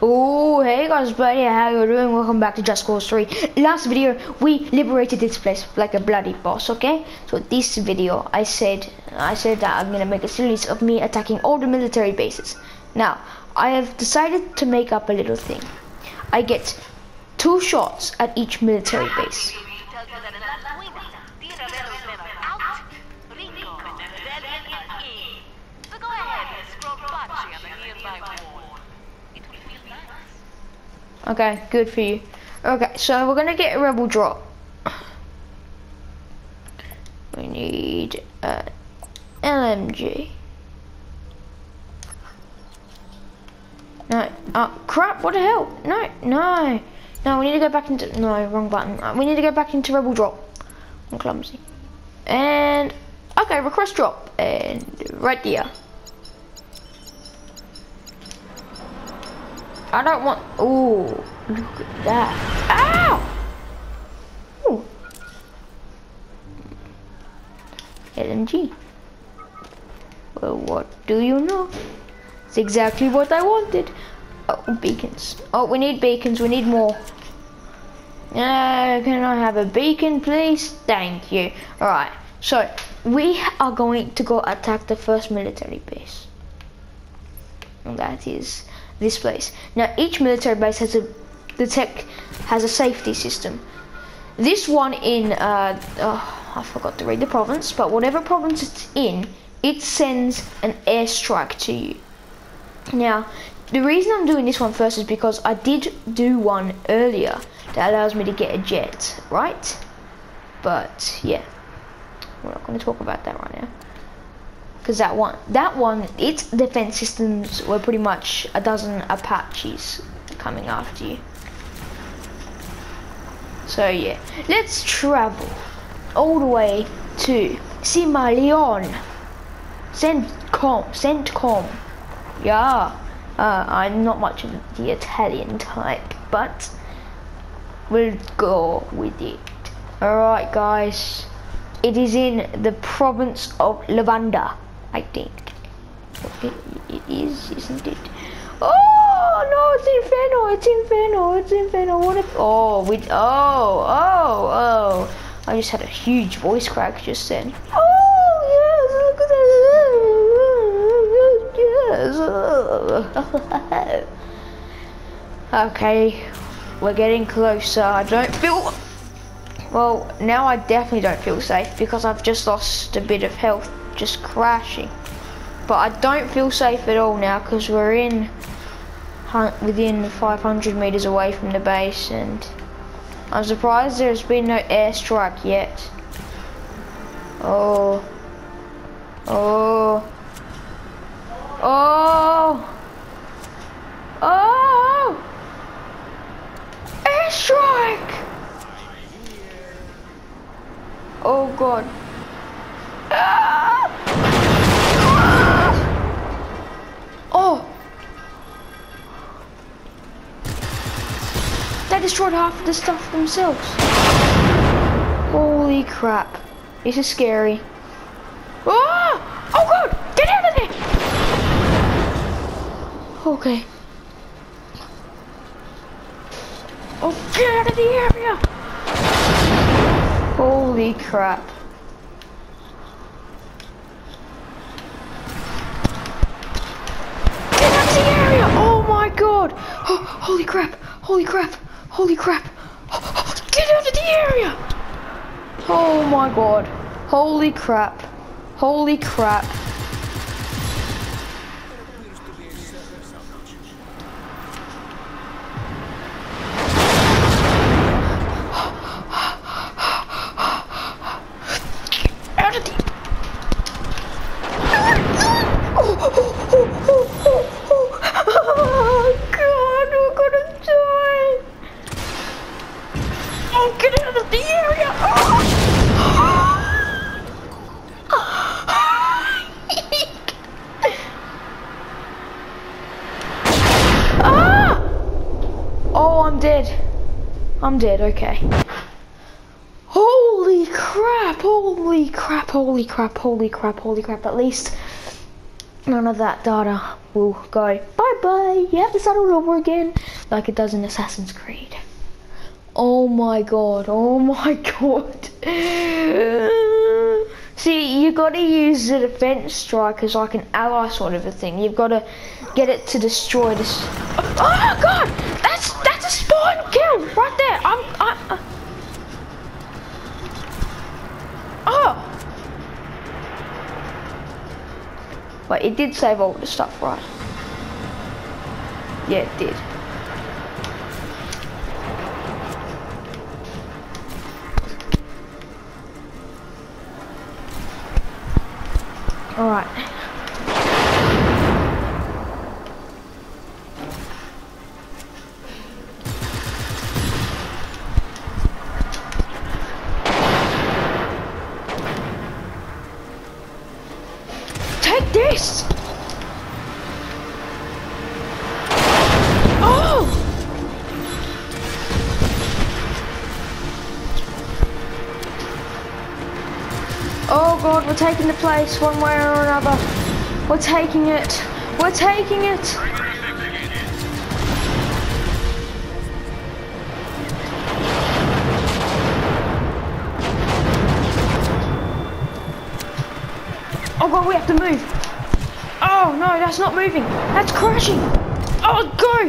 Oh, hey guys, buddy, how you doing? Welcome back to Just Cause 3. Last video, we liberated this place like a bloody boss, okay? So this video, I said, I said that I'm gonna make a series of me attacking all the military bases. Now, I have decided to make up a little thing. I get two shots at each military base. Okay, good for you. Okay, so we're gonna get a rebel drop. We need a LMG. No, uh, crap, what the hell? No, no. No, we need to go back into, no, wrong button. Uh, we need to go back into rebel drop. I'm clumsy. And, okay, request drop. And right here. I don't want. Oh, look at that! Ow! Ooh. LMG. Well, what do you know? It's exactly what I wanted. Oh, beacons. Oh, we need beacons. We need more. Uh, can I have a beacon, please? Thank you. Alright, so we are going to go attack the first military base. And that is this place. Now each military base has a the tech has a safety system. This one in uh, oh, I forgot to read the province, but whatever province it's in, it sends an airstrike to you. Now, the reason I'm doing this one first is because I did do one earlier that allows me to get a jet, right? But yeah, we're not going to talk about that right now because that one that one its defense systems were pretty much a dozen apaches coming after you. So yeah let's travel all the way to Simalion Centcom Centcom. Yeah uh, I'm not much of the Italian type but we'll go with it. Alright guys. It is in the province of Lavanda I think. It, it is, isn't it? Oh no, it's Inferno, it's Inferno, it's Inferno. What if? Oh, we. Oh, oh, oh. I just had a huge voice crack just then. Oh yes, look at that. Yes. okay, we're getting closer. I don't feel. Well, now I definitely don't feel safe because I've just lost a bit of health just crashing. But I don't feel safe at all now because we're in within 500 meters away from the base and I'm surprised there's been no airstrike yet. Oh. Oh. Oh. Oh. Airstrike. Oh god. Oh! They destroyed half of the stuff themselves. Holy crap. This is scary. Oh! Oh god! Get out of there! Okay. Oh, get out of the area! Holy crap. god! Oh, my god, Oh, holy crap! Holy crap! Holy crap! get out of the area! Oh my god. Holy crap. Holy crap. I'm dead, okay. Holy crap, holy crap, holy crap, holy crap, holy crap. At least none of that data will go. Bye bye. You have to start all over again, like it does in Assassin's Creed. Oh my god, oh my god. See, you've gotta use the defense strike as like an ally sort of a thing. You've gotta get it to destroy this. Oh god! A spawn kill right there. I'm I, I Oh! Wait, it did save all the stuff, right? Yeah, it did. Alright. This! Oh! Oh god, we're taking the place one way or another. We're taking it. We're taking it. Oh god, we have to move. Oh no, that's not moving. That's crashing. Oh, go.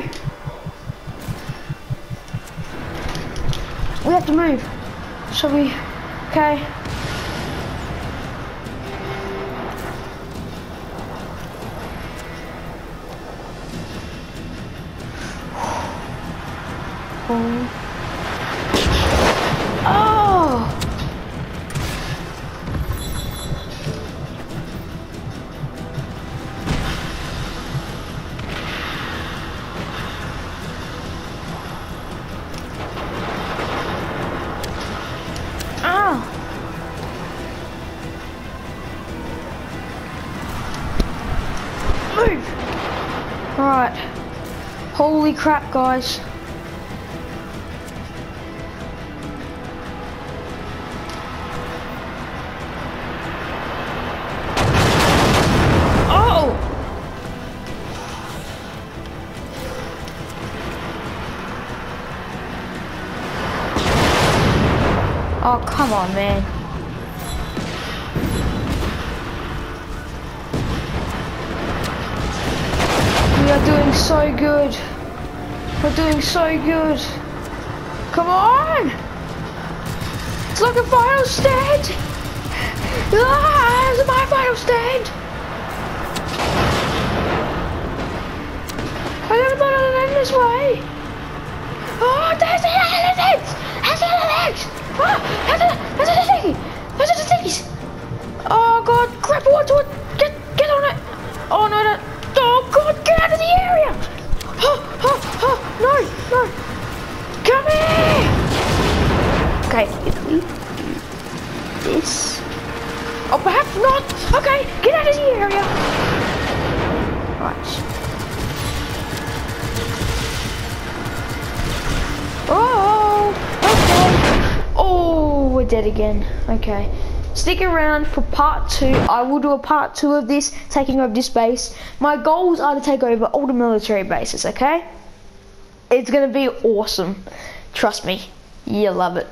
We have to move. Shall we? Okay. Move! Alright. Holy crap, guys. Oh! Oh, come on, man. We are doing so good. We're doing so good. Come on! It's like a final stand! Ah, it's my final stand! I never thought I'd end this way! Oh, there's the elephants! There's the elephants! Oh, there's the, there's the thingy! There's the thingies! Oh god, grab onto it! Get, get on it! Oh no, no! The area! Oh, oh, oh, no, no! Come here! Okay, this... Oh, perhaps not! Okay, get out of the area! Right. Oh, okay. Oh, we're dead again. Okay. Stick around for part two. I will do a part two of this, taking over this base. My goals are to take over all the military bases, okay? It's gonna be awesome. Trust me, you'll love it.